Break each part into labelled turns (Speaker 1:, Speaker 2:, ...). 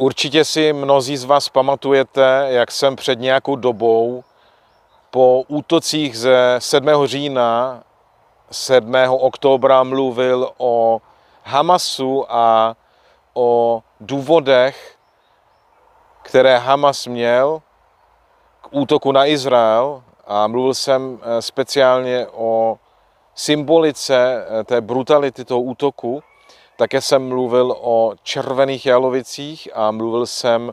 Speaker 1: Určitě si mnozí z vás pamatujete, jak jsem před nějakou dobou po útocích ze 7. října, 7. oktobra mluvil o Hamasu a o důvodech, které Hamas měl k útoku na Izrael a mluvil jsem eh, speciálně o symbolice eh, té brutality toho útoku. Také jsem mluvil o červených jalovicích a mluvil jsem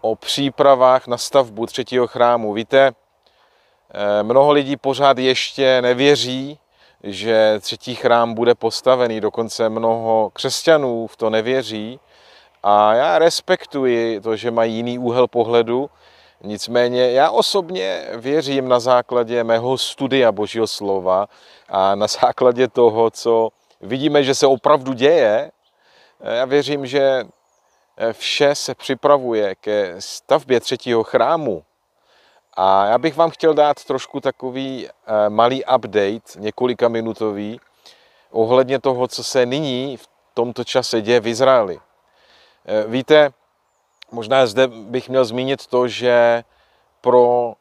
Speaker 1: o přípravách na stavbu třetího chrámu. Víte, eh, mnoho lidí pořád ještě nevěří, že třetí chrám bude postavený, dokonce mnoho křesťanů v to nevěří. A já respektuji to, že mají jiný úhel pohledu, nicméně já osobně věřím na základě mého studia Božího slova a na základě toho, co vidíme, že se opravdu děje, já věřím, že vše se připravuje ke stavbě třetího chrámu. A já bych vám chtěl dát trošku takový eh, malý update, několika minutový, ohledně toho, co se nyní v tomto čase děje v Izraeli. Eh, víte, možná zde bych měl zmínit to, že pro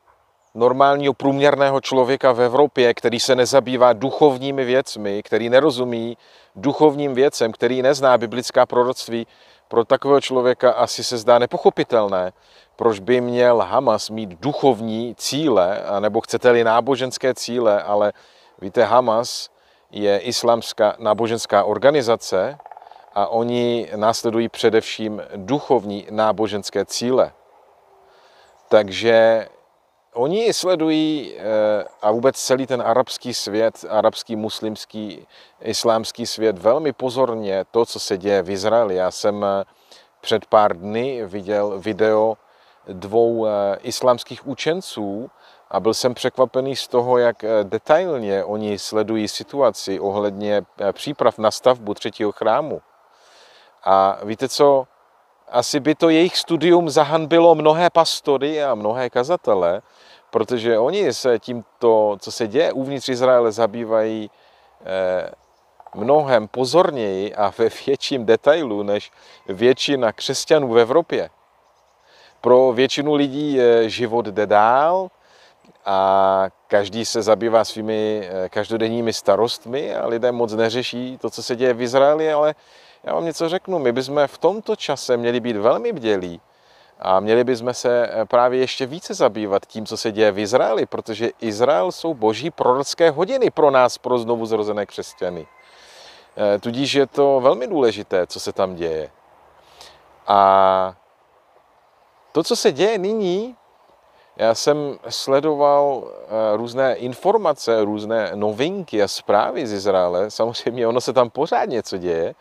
Speaker 1: normálního průměrného člověka v Evropě, který se nezabývá duchovními věcmi, který nerozumí duchovním věcem, který nezná biblická proroctví, pro takového člověka asi se zdá nepochopitelné, proč by měl Hamas mít duchovní cíle, nebo chcete-li náboženské cíle, ale víte, Hamas je islámská náboženská organizace a oni následují především duchovní náboženské cíle. Takže oni sledují eh, a vůbec celý ten arabský svět, arabský, muslimský, islámský svět velmi pozorně to, co se děje v Izraeli. Já jsem eh, před pár dny viděl video dvou eh, islámských učenců a byl jsem překvapený z toho, jak detailně oni sledují situaci ohledně příprav na stavbu třetího chrámu. A víte co? Asi by to jejich studium zahanbilo mnohé pastory a mnohé kazatele, protože oni se tímto, co se děje uvnitř Izraele, zabývají eh, mnohem pozorněji a ve větším detailu než většina křesťanů v Evropě. Pro většinu lidí život jde dál a každý se zabývá svými eh, každodenními starostmi a lidé moc neřeší to, co se děje v Izraeli, ale já vám něco řeknu, my bychom v tomto čase měli být velmi bdělí a měli bychom se eh, právě ještě více zabývat tím, co se děje v Izraeli, protože Izrael jsou boží prorocké hodiny pro nás, pro znovu zrozené křesťany. Eh, tudíž je to velmi důležité, co se tam děje. A to, co se děje nyní, já jsem sledoval eh, různé informace, různé novinky a zprávy z Izraele. Samozřejmě ono se tam pořád něco děje,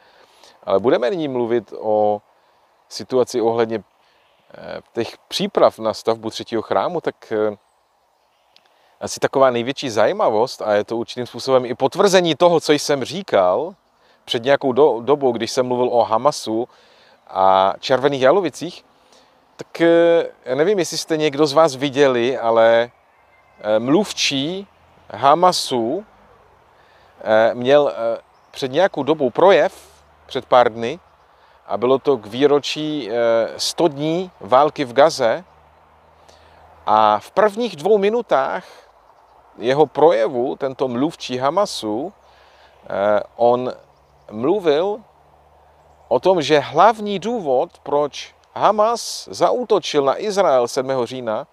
Speaker 1: ale budeme nyní mluvit o situaci ohledně eh, těch příprav na stavbu třetího chrámu, tak eh, asi taková největší zajímavost, a je to určitým způsobem i potvrzení toho, co jsem říkal před nějakou do, dobou, když jsem mluvil o Hamasu a červených jalovicích, tak eh, já nevím, jestli jste někdo z vás viděli, ale mluvčí Hamasu měl před nějakou dobou projev, před pár dny a bylo to k výročí 100 eh, dní války v Gaze a v prvních dvou minutách jeho projevu, tento mluvčí Hamasu, eh, on mluvil o tom, že hlavní důvod, proč Hamas zaútočil na Izrael 7. října,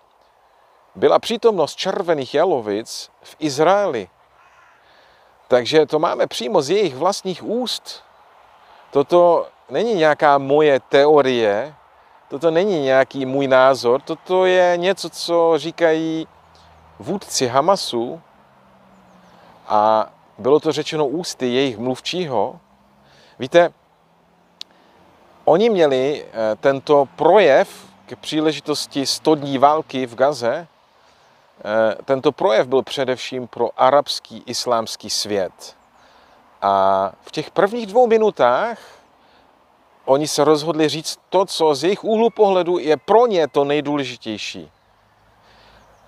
Speaker 1: byla přítomnost červených jalovic v Izraeli. Takže to máme přímo z jejich vlastních úst. Toto není nějaká moje teorie, toto není nějaký můj názor, toto je něco, co říkají vůdci Hamasu a bylo to řečeno ústy jejich mluvčího. Víte, oni měli eh, tento projev k příležitosti 100 dní války v Gaze. Eh, tento projev byl především pro arabský islámský svět. A v těch prvních dvou minutách oni se rozhodli říct to, co z jejich úhlu pohledu je pro ně to nejdůležitější.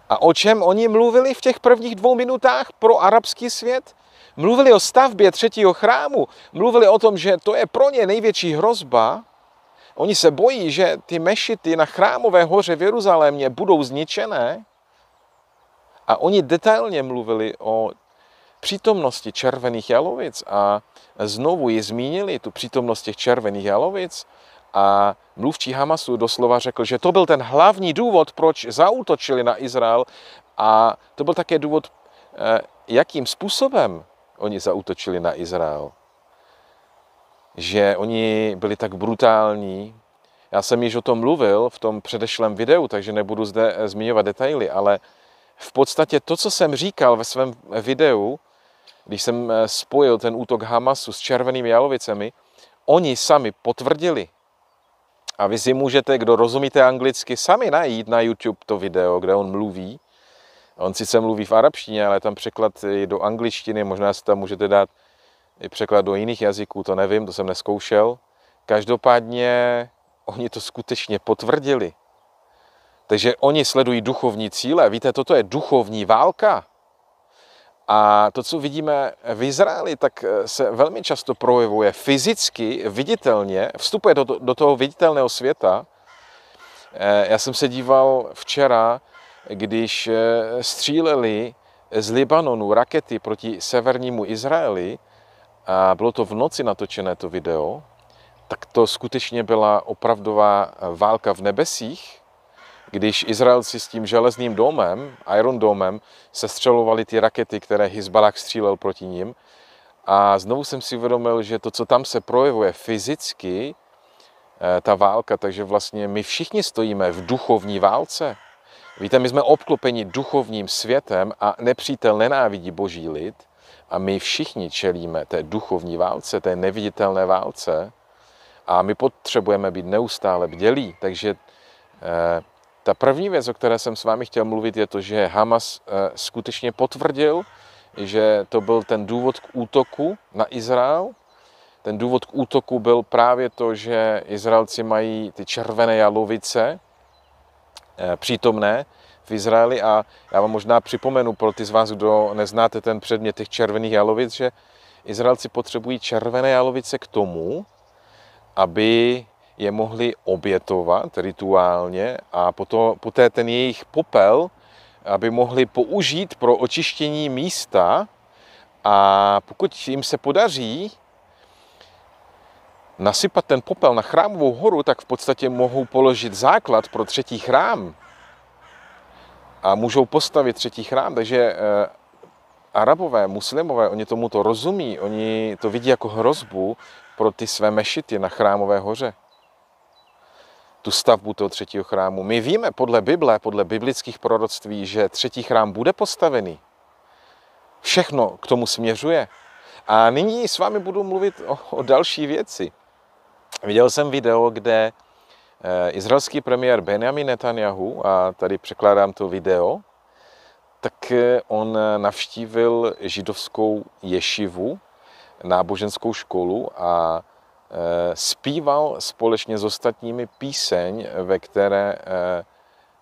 Speaker 1: A o čem oni mluvili v těch prvních dvou minutách pro arabský svět? Mluvili o stavbě třetího chrámu, mluvili o tom, že to je pro ně největší hrozba, oni se bojí, že ty mešity na chrámové hoře v Jeruzalémě budou zničené. A oni detailně mluvili o přítomnosti červených jalovic a znovu ji zmínili, tu přítomnost těch červených jalovic a mluvčí Hamasu doslova řekl, že to byl ten hlavní důvod, proč zautočili na Izrael a to byl také důvod, eh, jakým způsobem oni zautočili na Izrael. Že oni byli tak brutální. Já jsem již o tom mluvil v tom předešlém videu, takže nebudu zde eh, zmiňovat detaily, ale v podstatě to, co jsem říkal ve svém videu, když jsem eh, spojil ten útok Hamasu s červenými jalovicemi, oni sami potvrdili. A vy si můžete, kdo rozumíte anglicky, sami najít na YouTube to video, kde on mluví. On sice mluví v arabštině, ale tam překlad i do angličtiny, možná si tam můžete dát i překlad do jiných jazyků, to nevím, to jsem neskoušel. Každopádně oni to skutečně potvrdili. Takže oni sledují duchovní cíle. Víte, toto je duchovní válka. A to, co vidíme v Izraeli, tak eh, se velmi často projevuje fyzicky, viditelně, vstupuje do, do toho viditelného světa. Eh, já jsem se díval včera, když eh, stříleli z Libanonu rakety proti severnímu Izraeli, a bylo to v noci natočené to video, tak to skutečně byla opravdová válka v nebesích když Izraelci s tím železným domem, Iron Domem, sestřelovali ty rakety, které Hezbalah střílel proti ním. A znovu jsem si uvědomil, že to, co tam se projevuje fyzicky, eh, ta válka, takže vlastně my všichni stojíme v duchovní válce. Víte, my jsme obklopeni duchovním světem a nepřítel nenávidí boží lid a my všichni čelíme té duchovní válce, té neviditelné válce a my potřebujeme být neustále bdělí. Takže eh, ta první věc, o které jsem s vámi chtěl mluvit, je to, že Hamas eh, skutečně potvrdil, že to byl ten důvod k útoku na Izrael. Ten důvod k útoku byl právě to, že Izraelci mají ty červené jalovice eh, přítomné v Izraeli a já vám možná připomenu pro ty z vás, kdo neznáte ten předmět těch červených jalovic, že Izraelci potřebují červené jalovice k tomu, aby je mohli obětovat rituálně a potom, poté ten jejich popel, aby mohli použít pro očištění místa a pokud jim se podaří nasypat ten popel na chrámovou horu, tak v podstatě mohou položit základ pro třetí chrám a můžou postavit třetí chrám. Takže eh, Arabové, muslimové, oni tomu to rozumí, oni to vidí jako hrozbu pro ty své mešity na chrámové hoře tu stavbu toho třetího chrámu. My víme podle Bible, podle biblických proroctví, že třetí chrám bude postavený. Všechno k tomu směřuje. A nyní s vámi budu mluvit o, o další věci. Viděl jsem video, kde eh, izraelský premiér Benjamin Netanyahu, a tady překládám to video, tak eh, on navštívil židovskou ješivu, náboženskou školu a zpíval společně s ostatními píseň, ve které eh,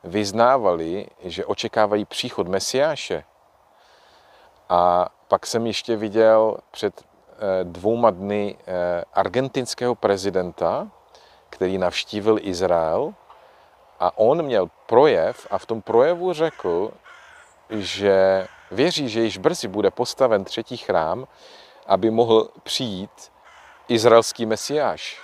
Speaker 1: vyznávali, že očekávají příchod Mesiáše. A pak jsem ještě viděl před eh, dvouma dny argentinského prezidenta, který navštívil Izrael a on měl projev a v tom projevu řekl, že věří, že již brzy bude postaven třetí chrám, aby mohl přijít izraelský mesiáš.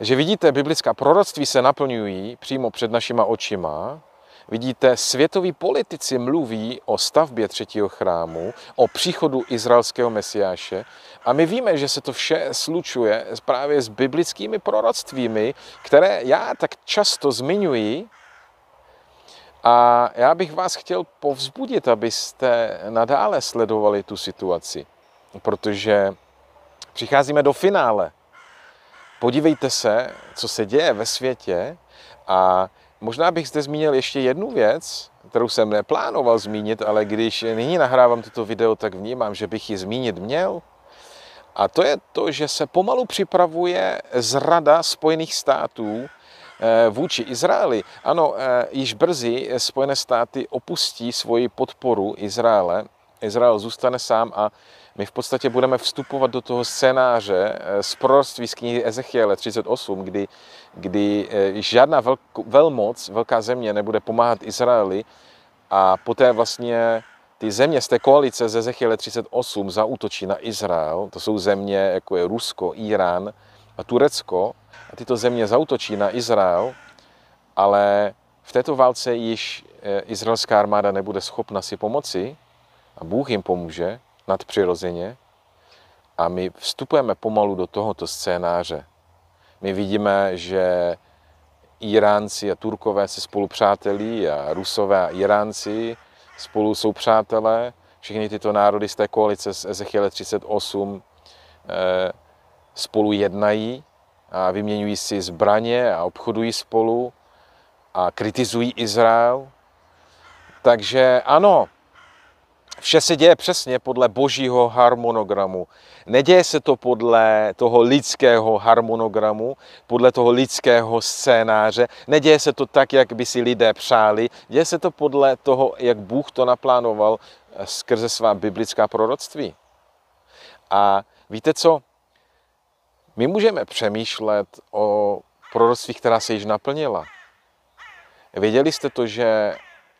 Speaker 1: Že vidíte, biblická proroctví se naplňují přímo před našima očima. Vidíte, světoví politici mluví o stavbě třetího chrámu, o příchodu izraelského mesiáše a my víme, že se to vše slučuje právě s biblickými proroctvími, které já tak často zmiňuji a já bych vás chtěl povzbudit, abyste nadále sledovali tu situaci, protože Přicházíme do finále. Podívejte se, co se děje ve světě a možná bych zde zmínil ještě jednu věc, kterou jsem neplánoval zmínit, ale když nyní nahrávám toto video, tak vnímám, že bych ji zmínit měl. A to je to, že se pomalu připravuje zrada Spojených států eh, vůči Izraeli. Ano, eh, již brzy Spojené státy opustí svoji podporu Izraele. Izrael zůstane sám a my v podstatě budeme vstupovat do toho scénáře eh, z proroctví z knihy Ezechiele 38, kdy, kdy eh, žádná velk, velmoc, velká země nebude pomáhat Izraeli a poté vlastně ty země z té koalice ze Ezechiele 38 zautočí na Izrael. To jsou země, jako je Rusko, Irán a Turecko. A tyto země zautočí na Izrael, ale v této válce již eh, izraelská armáda nebude schopna si pomoci a Bůh jim pomůže nadpřirozeně. A my vstupujeme pomalu do tohoto scénáře. My vidíme, že Iránci a Turkové se spolu přátelí a Rusové a Iránci spolu jsou přátelé. Všechny tyto národy z té koalice z Ezechiele 38 eh, spolu jednají a vyměňují si zbraně a obchodují spolu a kritizují Izrael. Takže ano, Vše se děje přesně podle božího harmonogramu. Neděje se to podle toho lidského harmonogramu, podle toho lidského scénáře. Neděje se to tak, jak by si lidé přáli. Děje se to podle toho, jak Bůh to naplánoval eh, skrze svá biblická proroctví. A víte co? My můžeme přemýšlet o proroctví, která se již naplnila. Věděli jste to, že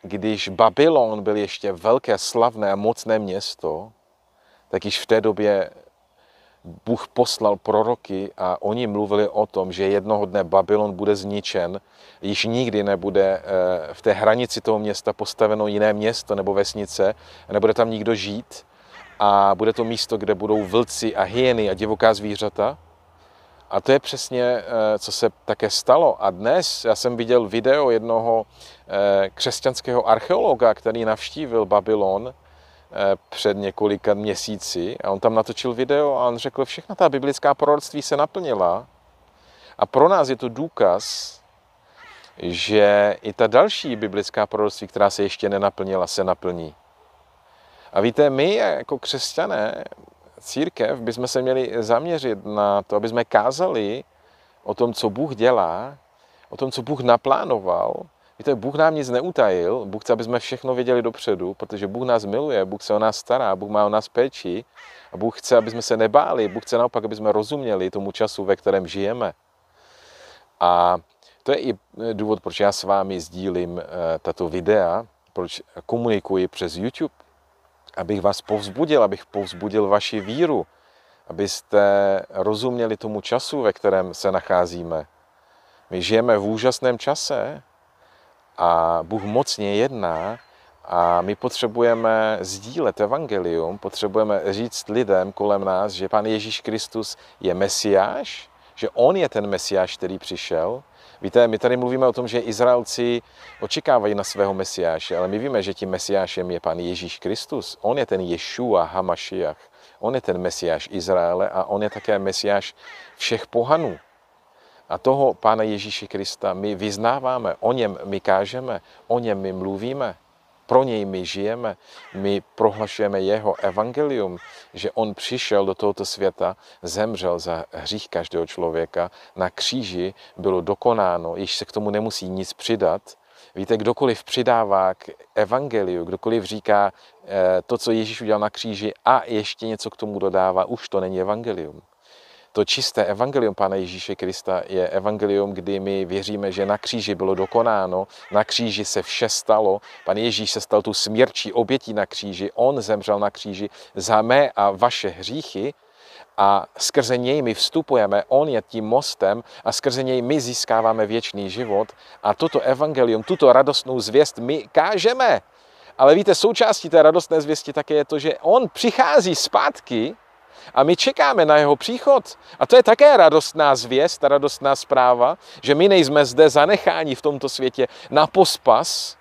Speaker 1: když Babylon byl ještě velké, slavné a mocné město, tak již v té době Bůh poslal proroky a oni mluvili o tom, že jednoho dne Babylon bude zničen, již nikdy nebude eh, v té hranici toho města postaveno jiné město nebo vesnice, nebude tam nikdo žít a bude to místo, kde budou vlci a hyeny a divoká zvířata. A to je přesně, eh, co se také stalo. A dnes já jsem viděl video jednoho eh, křesťanského archeologa, který navštívil Babylon eh, před několika měsíci a on tam natočil video a on řekl, všechna ta biblická proroctví se naplnila a pro nás je to důkaz, že i ta další biblická proroctví, která se ještě nenaplnila, se naplní. A víte, my jako křesťané církev bychom se měli zaměřit na to, aby jsme kázali o tom, co Bůh dělá, o tom, co Bůh naplánoval. Víte, Bůh nám nic neutajil, Bůh chce, aby jsme všechno věděli dopředu, protože Bůh nás miluje, Bůh se o nás stará, Bůh má o nás péči a Bůh chce, aby jsme se nebáli, Bůh chce naopak, aby jsme rozuměli tomu času, ve kterém žijeme. A to je i důvod, proč já s vámi sdílím eh, tato videa, proč komunikuji přes YouTube abych vás povzbudil, abych povzbudil vaši víru, abyste rozuměli tomu času, ve kterém se nacházíme. My žijeme v úžasném čase a Bůh mocně jedná a my potřebujeme sdílet evangelium, potřebujeme říct lidem kolem nás, že Pán Ježíš Kristus je Mesiáš, že On je ten Mesiáš, který přišel, Víte, my tady mluvíme o tom, že Izraelci očekávají na svého mesiáše, ale my víme, že tím mesiášem je pan Ježíš Kristus. On je ten Ješua Hamašiach. On je ten mesiáš Izraele a on je také mesiáš všech pohanů. A toho Pána Ježíše Krista my vyznáváme, o něm my kážeme, o něm my mluvíme. Pro něj my žijeme, my prohlašujeme jeho evangelium, že on přišel do tohoto světa, zemřel za hřích každého člověka, na kříži bylo dokonáno, již se k tomu nemusí nic přidat. Víte, kdokoliv přidává k evangeliu, kdokoliv říká eh, to, co Ježíš udělal na kříži a ještě něco k tomu dodává, už to není evangelium to čisté evangelium Pána Ježíše Krista je evangelium, kdy my věříme, že na kříži bylo dokonáno, na kříži se vše stalo, Pan Ježíš se stal tu smírčí obětí na kříži, on zemřel na kříži za mé a vaše hříchy a skrze něj my vstupujeme, on je tím mostem a skrze něj my získáváme věčný život a toto evangelium, tuto radostnou zvěst my kážeme. Ale víte, součástí té radostné zvěsti také je to, že on přichází zpátky a my čekáme na jeho příchod. A to je také radostná zvěst, radostná zpráva, že my nejsme zde zanecháni v tomto světě na pospas,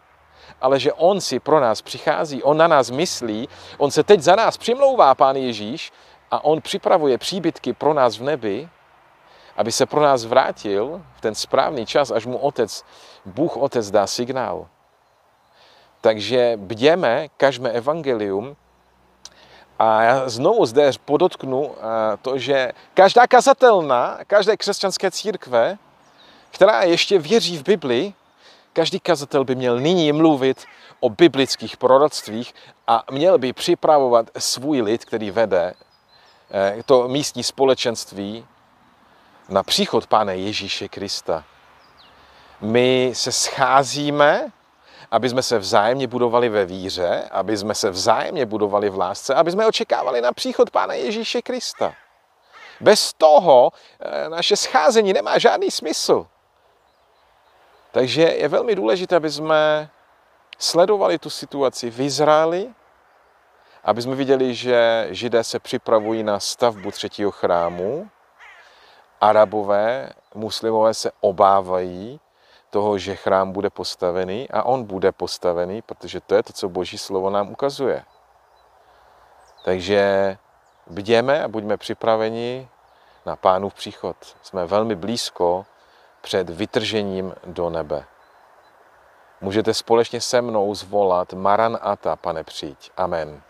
Speaker 1: ale že on si pro nás přichází, on na nás myslí, on se teď za nás přimlouvá, pán Ježíš, a on připravuje příbytky pro nás v nebi, aby se pro nás vrátil v ten správný čas, až mu otec, Bůh otec dá signál. Takže bděme, kažme evangelium, a já znovu zde podotknu eh, to, že každá kazatelna, každé křesťanské církve, která ještě věří v Bibli, každý kazatel by měl nyní mluvit o biblických proroctvích a měl by připravovat svůj lid, který vede eh, to místní společenství na příchod Pána Ježíše Krista. My se scházíme, aby jsme se vzájemně budovali ve víře, aby jsme se vzájemně budovali v lásce, aby jsme očekávali na příchod Pána Ježíše Krista. Bez toho eh, naše scházení nemá žádný smysl. Takže je velmi důležité, aby jsme sledovali tu situaci v Izraeli, aby jsme viděli, že Židé se připravují na stavbu třetího chrámu, Arabové, muslimové se obávají toho, že chrám bude postavený a on bude postavený, protože to je to, co Boží slovo nám ukazuje. Takže bděme a buďme připraveni na pánův příchod. Jsme velmi blízko před vytržením do nebe. Můžete společně se mnou zvolat Maran Ata, pane přijď. Amen.